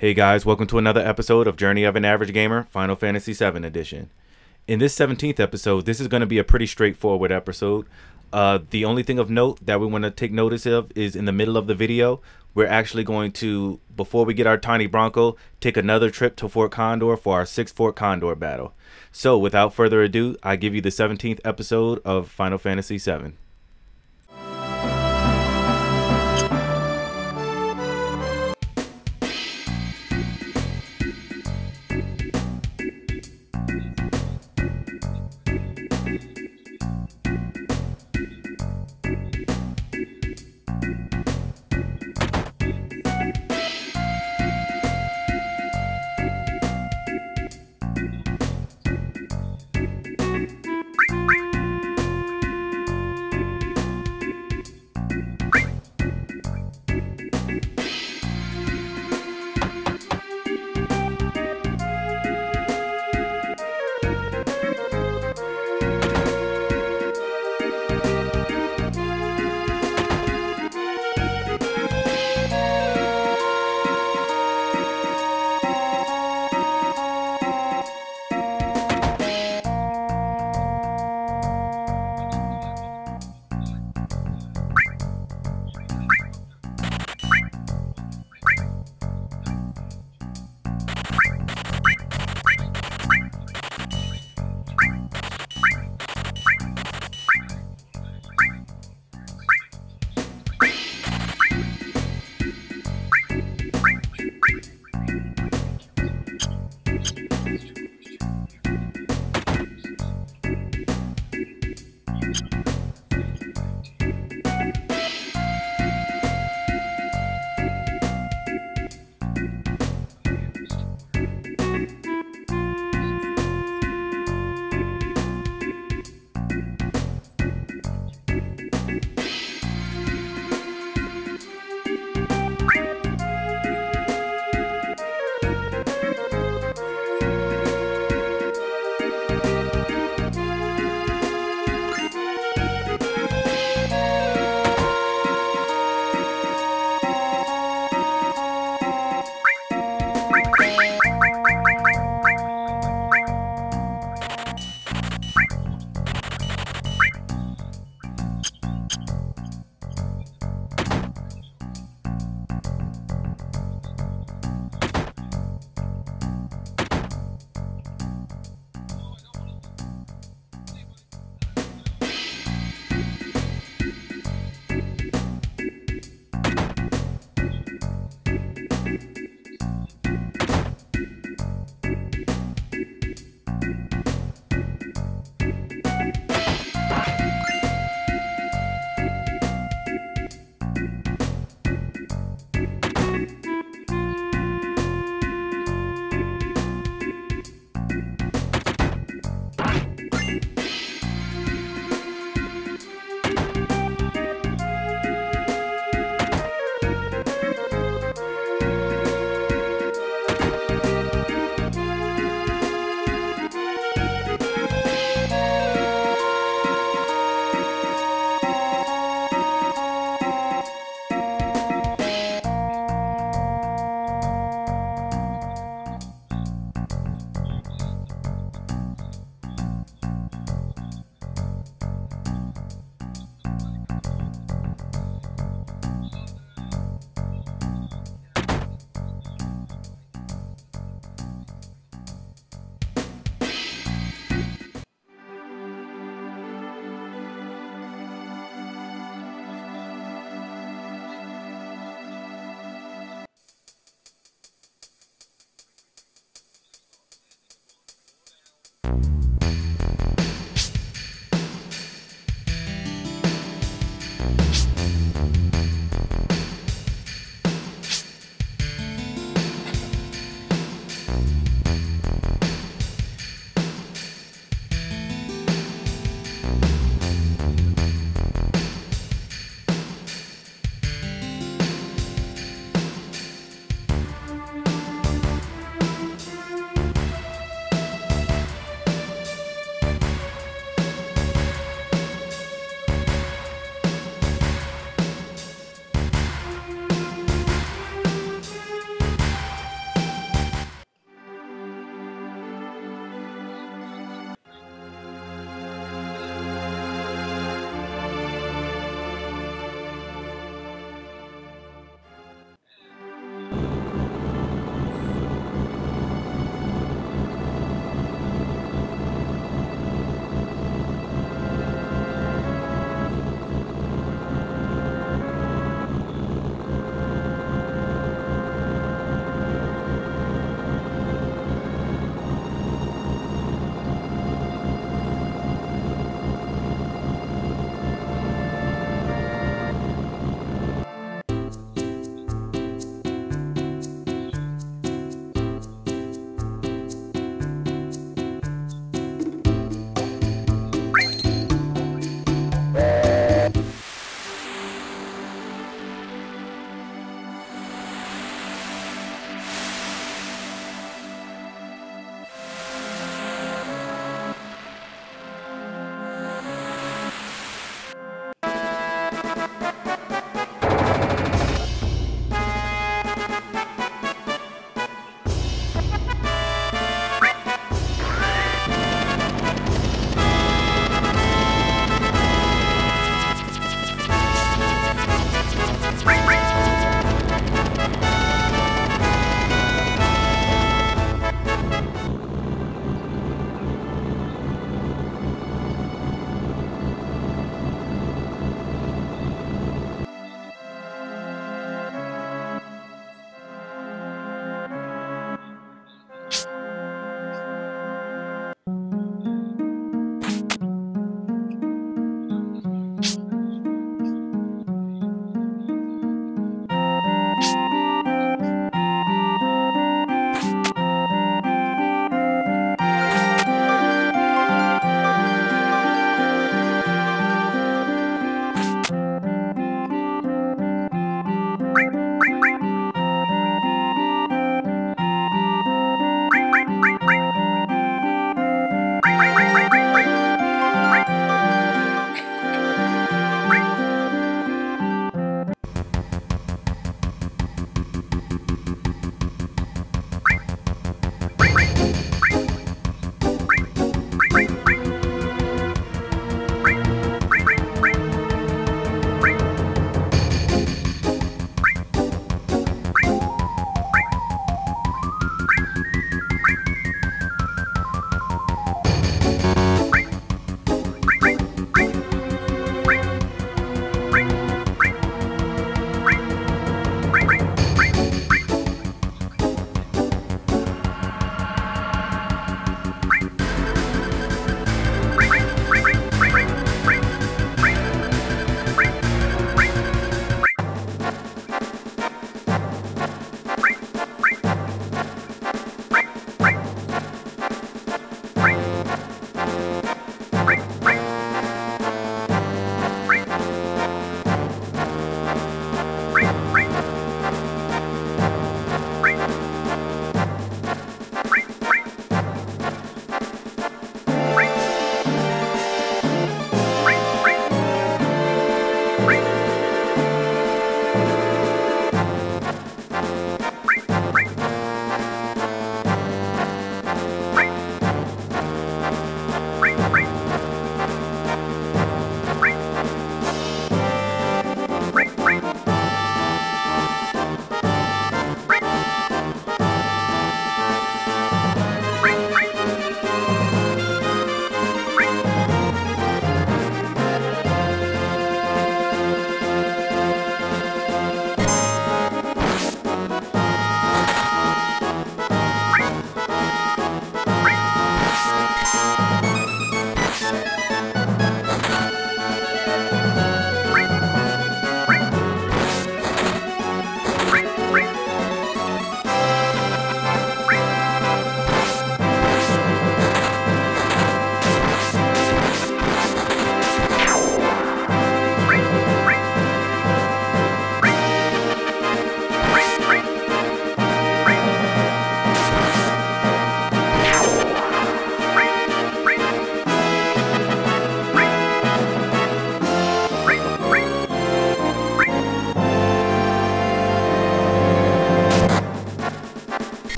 Hey guys, welcome to another episode of Journey of an Average Gamer, Final Fantasy VII Edition. In this 17th episode, this is going to be a pretty straightforward episode. Uh, the only thing of note that we want to take notice of is in the middle of the video, we're actually going to, before we get our Tiny Bronco, take another trip to Fort Condor for our 6th Fort Condor battle. So without further ado, I give you the 17th episode of Final Fantasy VII.